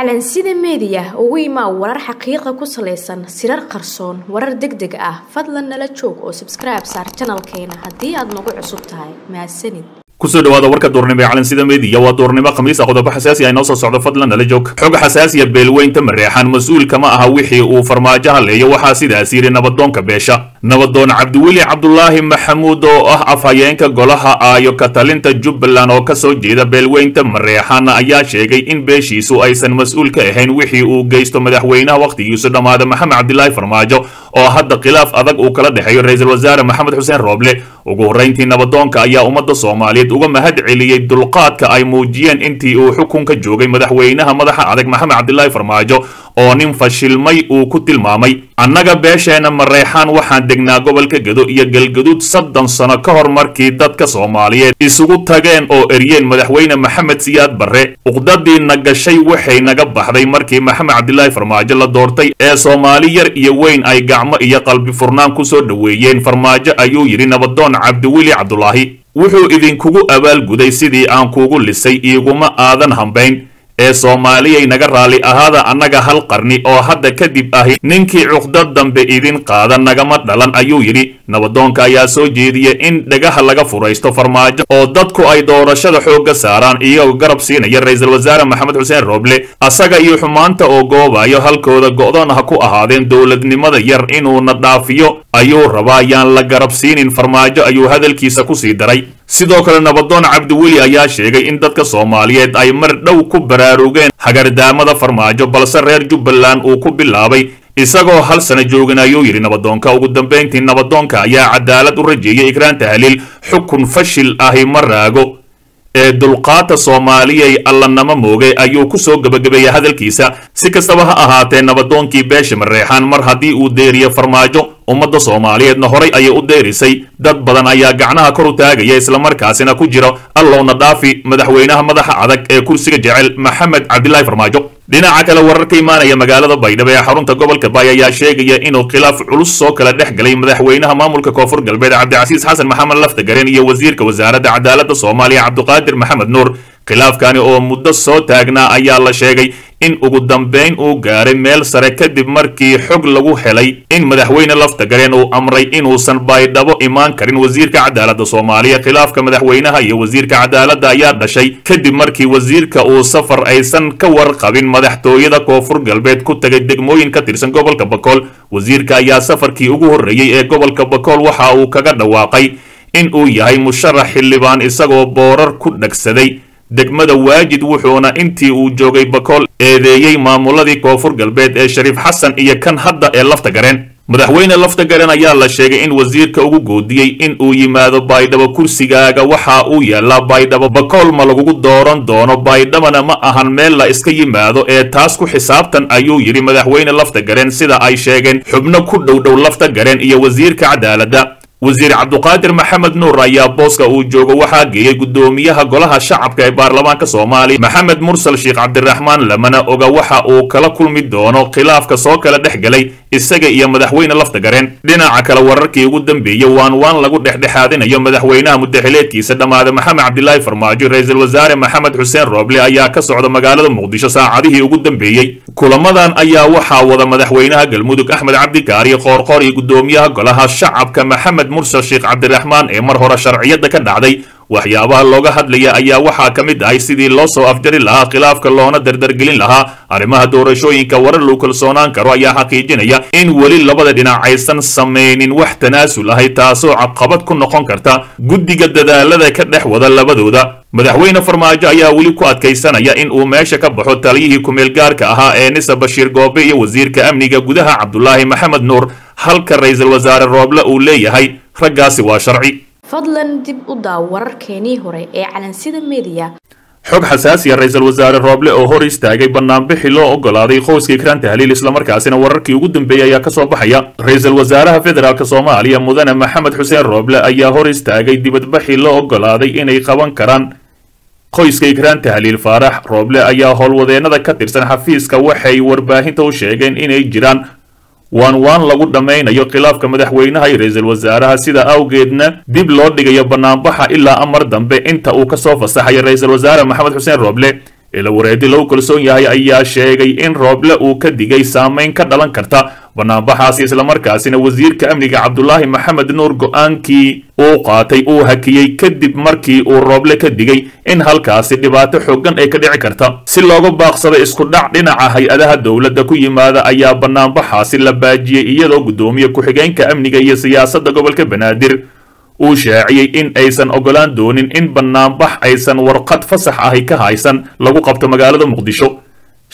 calansida meediya ugu imaa warar xaqiiqa ku salaysan sirar qarsoon warar deg deg ah. Fadlan nala joog oo sabskribe saar janalkeena haddii aad nagu cusub tahay. Mahadsanid ku soo dhawaada warka duurnimo ee calansida meediya waa duurnimo khamiisa qodobo xasaasi ah inoo soo socdo fadlan nala joog. Xog xasaasiya beelweynta mareexan mas'uulka ma aha wixii uu farmaajo haleeyo waxaa sidaas yidhi nabadoonka beesha. Nabadoon cabdiweli cabdulaahi maxamuud oo ah afhayeenka golaha aayo ka talinta jubbaland oo ka soo jeeda beelweynta mareexan ayaa sheegay in beeshiisu aysan mas'uul ka ahayn wixii uu geysto madaxweynaha wakhtigiisu dhammaada maxamed cabdilaahi farmaajo oo hadda khilaaf adag uu kala dhexeeyo ra'iisul wasaare maxamed xuseen rooble. Ugu horrayntii nabadoonka ayaa ummadda soomaaliyeed uga mahad celiyey dulqaadka ay muujiyeen intii uu xukunka joogay madaxweynaha madaxa adag maxamed cabdilaahi farmaajo oo nin fashilmay uu ku tilmaamay annaga beesheena mareexaan waxaan degnaa gobolka gedo iyo galgaduud soddon sano ka hor markii dadka soomaaliyeed isugu tageen oo eryeen madaxweyne maxamed siyaad barre. Uqdadiina gashay waxay naga baxday markii maxamed cabdilaahi farmaajo la doortay ee soomaali yar iyo weyn ay gacmo iyo qalbi furnaan ku soo dhoweeyeen. Farmaajo ayuu yidhi nabadoon cabdiweli cabdulaahi wuxuu idinkugu abaalguday sidii aan kuugu lisay iiguma aadan hambayn ee soomaaliyay naga raalli ahaada annaga hal qarni oo hadda kadib ahi ninkii cuqdad dambe idin qaada nagama dhalan ayuu yidhi nabadoonka ayaa soo jeediya in dhagaha laga furaysto farmaajo oo dadku ay doorashada xoogga saaraan iyagoo garab siinaya ra'iisul wasaare maxamed xuseen rooble asaga iyo xumaanta oo goobayo halkooda go'doon ha ku ahaadeen dowladnimada yar inuuna dhaafiyo ayuu rabaa yaan la garab siinin farmaajo ayuu hadalkiisa ku sii daray. Sidoo kale nabadoon cabdiweli ayaa sheegay in dadka soomaaliyeed ay mar dhow ku baraarugeen hagardaamada farmaajo balse reer jubbaland uu ku bilaabay isagoo hal sana joogin ayuu yidhi nabadoonka ugu dambayntii nabadoonka ayaa cadaalad u rajeeyay ikraan tahliil xukun fashil ahi ma raago. Ee dulqaata soomaaliyay allanama mooge ayuu ku soo gebagabeeyay hadalkiisa. Si kastaba ha ahaatee nabadoonkii beesha mareexaan mar haddii uu deeriyo farmaajo ummadda soomaaliyeedna horay ayay u deerisay. Dad badan ayaa gacnaha kor u taagaya islamarkaasina ku jiro allowna dhaafi madaxweynaha madaxa adag ee kursiga jecel maxamed cabdilaahi farmaajo dhinaca kale warar ka imaanaya magaalada baydhabo ee xarunta gobolka baay ayaa sheegaya inuu khilaaf culus soo kala dhex galay madaxweynaha maamulka koonfur galbeed cabdicasiis xasan maxamed laftagareen iyo wasiirka wasaaradda cadaaladda soomaaliya cabdiqaadir maxamed nuur khilaafkani oo muddo soo taagnaa ayaa la sheegay in ugu dambayn uu gaaray meel sare kadib markii xog lagu helay in madaxweyne laftagareen uu amray inuusan baydhabo imaan karin wasiirka cadaaladda soomaaliya. Khilaafka madaxweynaha iyo wasiirka cadaaladda ayaa dhashay kadib markii wasiirka uu safar aysan ka warqabin madaxtooyada koonfur galbeed ku tagay degmooyin ka tirsan gobolka bakool wasiirka ayaa safarkii ugu horreeyey ee gobolka bakool waxa uu kaga dhawaaqay in uu yahay musharax xildhibaan isagoo boorar ku dhegsaday degmada waajid wuxuuna intii uu joogay bakool eedeeyey maamuladii koonfur galbeed ee shariif xasan iyo kan hadda ee laftagareen madaxweyne laftagareen ayaa la sheegay in wasiirka ugu goodiyey in uu yimaado baydhabo kursigaaga waxa uu yaallaa baydhabo. Bakool ma lagugu dooran doono baydhabana ma ahan meel la iska yimaado ee taas ku xisaabtan ayuu yidhi madaxweyne laftagareen sida ay sheegeen. Xubno ku dhowdhow laftagareen iyo wasiirka cadaaladda wasiir cabduqaadir maxamed nuur ayaa booska uu joogo waxaa geeyey guddoomiyaha golaha shacabka ee baarlamaanka soomaaliya maxamed mursal sheekh cabdiraxmaan lamana oga waxa uu kala kulmi doono khilaafka soo kala dhex galay isaga iyo madaxweyne laftagareen dhinaca kale wararkii ugu dambeeyey waan waan lagu dhexdhexaadinayo madaxweynaha mudaxileedkiisa dhammaada maxamed cabdilaahi farmaajo ra'iisul wasaare maxamed xuseen rooble ayaa ka socda magaalada muqdisho saacadihii ugu dambeeyey kulamadan ayaa waxaa wada madaxweynaha galmudug axmed cabdikaari qoorqoor iyo guddoomiyaha golaha shacabka maxamed mursal sheekh cabdiraxmaan ee mar hore sharciyadda ka dhacday waxyaabaha looga hadlaya ayaa waxaa ka mid ahay sidii loo soo afjari lahaa khilaafka loona dardargelin lahaa. Arrimaha doorashooyinka warar lagu kalsoonaan karo ayaa xaqiijinaya in weli labada dhinac aysan samaynin wax tanaasul ahay taasoo caqabad ku noqon karta guddiga dadaalada ka dhex wada labadooda. Madaxweyne farmaajo ayaa weli ku adkaysanaya in uu meesha ka baxo taliyihii kumeel gaarka ahaa ee nisa bashiir goobe iyo wasiirka amniga gudaha cabdulaahi maxamed nuur. Halka ra'iisul wasaare rooble uu leeyahay raggaasi waa sharci fadlan dib u daaw wararkeenii hore ee calansida meediya xog xasaasiya ra'iisul wasaare rooble oo hor istaagay banaanbixi loo ogolaaday qoyska ikraan tahliil islamarkaasina wararkii ugu dambeeyey ayaa ka soo baxaya. Ra'iisul wasaaraha federaalk soomaaliya mudane maxamed xuseen rooble ayaa hor istaagay dibadbaxi loo ogolaaday inay qaban karaan. Qoyska ikraan tahliil faarax rooble ayaa howlwadeennada ka tirsan xafiiska waxay warbaahinta u sheegeen inay jiraan waan waan lagu dhammaynayo khilaafka madaxweynaha iyo ra'iisul wasaaraha sida awgeedna dib loo dhigayo banaanbaxa ilaa amar dambe inta uu ka soo fasaxayo ra'iisul wasaare maxamed xuseen rooble ilawareedi lagu kalsoon yahay ayaa sheegay in rooble uu ka digay saamayn ka dhalan karta. Banaanbaxaasi islamarkaasina wasiirka amniga cabdulaahi maxamed nuur go'aankii uu qaatay uu hakiyey kadib markii uu rooble ka digay in halkaasi dhibaato xooggan ay ka dhici karta. Si looga baaqsado isku dhac dhinaca hay'adaha dowladda ku yimaada ayaa banaanbaxaasi la baajiyey iyadoo guddoomiye ku-xigeenka amniga iyo siyaasadda gobolka banaadir uu shaaciyey in aysan ogolaan doonin in banaanbax aysan warqad fasax ahi ka haysan lagu qabto magaalada muqdisho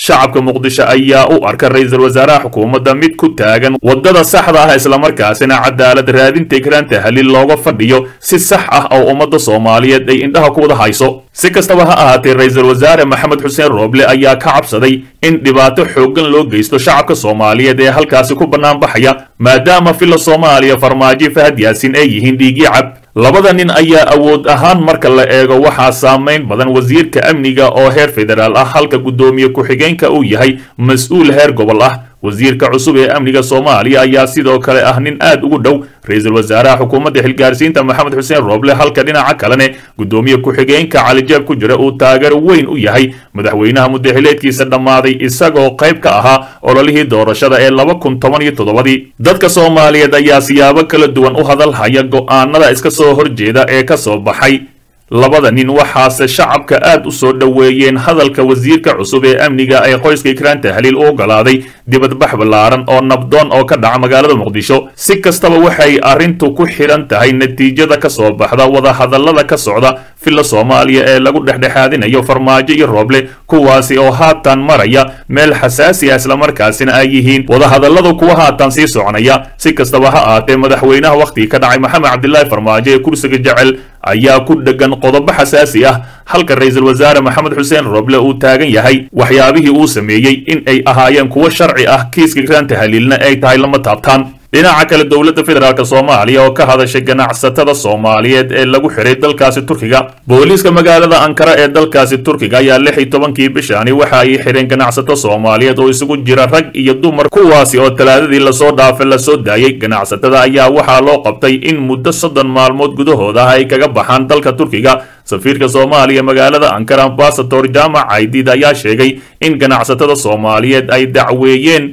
shacabka muqdisho ayaa u arka ra'iisul wasaaraha xukuumadda mid ku taagan waddada saxda ah islamarkaasina cadaalad raadinta ikraan tahlil looga fadhiyo si sax ah oo ummadda soomaaliyeed ay indhaha ku wada hayso. Si kastaba ha ahaatee ra'iisul wasaare maxamed xuseen rooble ayaa ka cabsaday in dhibaato xooggan loo geysto shacabka soomaaliyeed ee halkaasi ku banaanbaxaya maadaama filla soomaaliya farmaajo fahad yaasin ay yihiin dhiigii cab labada nin ayaa awood ahaan marka la eego waxaa saamayn badan wasiirka amniga oo heer federaal ah halka guddoomiye ku-xigeenka uu yahay mas'uul heer gobol ah wasiirka cusub ee amniga soomaaliya ayaa sidoo kale ah nin aad ugu dhow ra'iisul wasaaraha xukuumadda xilgaarsiinta maxamed xuseen rooble halka dhinaca kalene guddoomiye ku-xigeenka calijeeb ku jira uu taageero weyn u yahay. Madaxweynaha muddaxileedkiisa dhammaaday isagoo qayb ka ahaa ololihii doorashada ee laba kun toban iyo toddobadii. Dadka soomaaliyeed ayaa siyaabo kala duwan u hadalhaya go'aanada iska soo horjeeda ee ka soo baxay labada nin waxaase shacabka aad u soo dhoweeyeen hadalka wasiirka cusub ee amniga ee qoyska ikraan tahliil u ogolaaday dibadbax ballaaran oo nabdoon oo ka dhaca magaalada muqdisho si kastaba waxay arrintu ku xidhan tahay natiijada ka soo baxda wadahadallada ka socda filla soomaaliya ee lagu dhexdhexaadinayo farmaajo iyo rooble kuwaasi oo haatan maraya meel xasaasi ah islamarkaasina ay yihiin. Wadahadalladu kuwa haatan sii soconaya si kastaba ha ahaatee madaxweynaha wakhtigii ka dhacay maxamed cabdilaahi farmaajo ee kursiga jecel ayaa ku dhegan qodobo xasaasi ah halka ra'iisul wasaare maxamed xuseen rooble uu taagan yahay. Waxyaabihii uu sameeyey in ay ahaayeen kuwo sharci ah kiiska ikraan tahliilna ay tahay lama taabtaan dhinaca kale dowladda federaalk soomaaliya oo ka hadashay ganacsatada soomaaliyeed ee lagu xiray dalkaasi turkiga booliiska magaalada ankara ee dalkaasi turkiga ayaa lix iyo tobankii bishaani waxa ay xireen ganacsato soomaaliyeed oo isugu jira rag iyo dumar kuwaasi oo talaadadii la soo dhaafay la soo daayey ganacsatada ayaa waxaa loo qabtay in muddo soddon maalmood gudahooda ah ay kaga baxaan dalka turkiga. Safiirka soomaaliya magaalada ankara ambasador jaamac caydiid ayaa sheegay in ganacsatada soomaaliyeed ay dacweeyeen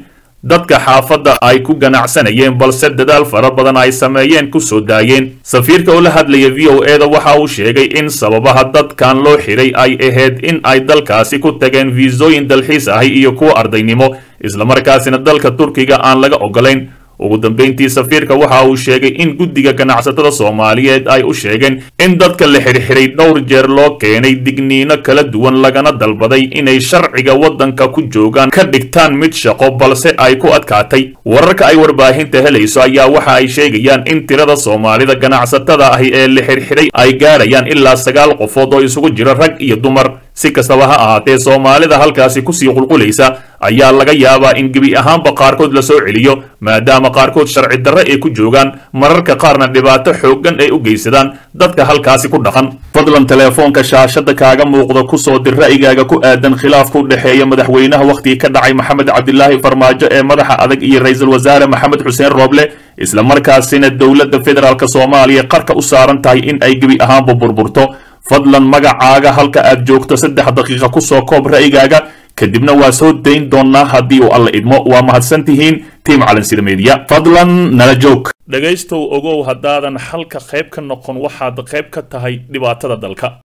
dadka xaafadda ay ku ganacsanayeen balse dadaal fara badan ay sameeyeen ku soo daayeen. Safiirka oo la hadlaya v o e da waxa uu sheegay in sababaha dadkan loo xiray ay ahayd in ay dalkaasi ku tageen fiisooyin dalxiis ahi iyo kuwa ardaynimo islamarkaasina dalka turkiga aan laga ogolayn ugu dambayntii safiirka waxa uu sheegay in guddiga ganacsatada soomaaliyeed ay u sheegeen in dadka la xirxiray dhowr jeer loo keenay digniino kala duwan lagana dalbaday inay sharciga waddanka ku joogaan ka dhigtaan mid shaqo balse ay ku adkaatay. Wararka ay warbaahinta helayso ayaa waxa ay sheegayaan in tirada soomaalida ganacsatada ahi ee la xirxiray ay gaarayaan ilaa sagaal qofood oo isugu jira rag iyo dumar si kastaba ha ahaatee soomaalida halkaasi ku sii qulqulaysa ayaa laga yaabaa in gebi ahaanba qaarkood la soo celiyo maadaama qaarkood sharci darre ay ku joogaan mararka qaarna dhibaato xooggan ay u geysadaan dadka halkaasi ku dhaqan. Fadlan teleefoonka shaashada kaaga muuqda ku soo dir ra'yigaaga ku aadan khilaafka u dhexeeya madaxweynaha wakhtigii ka dhacay maxamed cabdilaahi farmaajo ee madaxa adag iyo ra'iisul wasaare maxamed xuseen rooble isla markaasina dowladda federaalk soomaaliya qarka u saaran tahay in ay gebi ahaanba burburto fadlan magacaaga halka aad joogto saddex daqiiqa ku soo koob ra'yigaaga kadibna waa soo dayn doonnaa haddii uu alla idmo. Waa mahadsan tihiin tiim calansida meediya fadlan nala joog. Dhegaystow ogow haddaadan halka qayb ka noqon waxaad qayb ka tahay dhibaatada dalka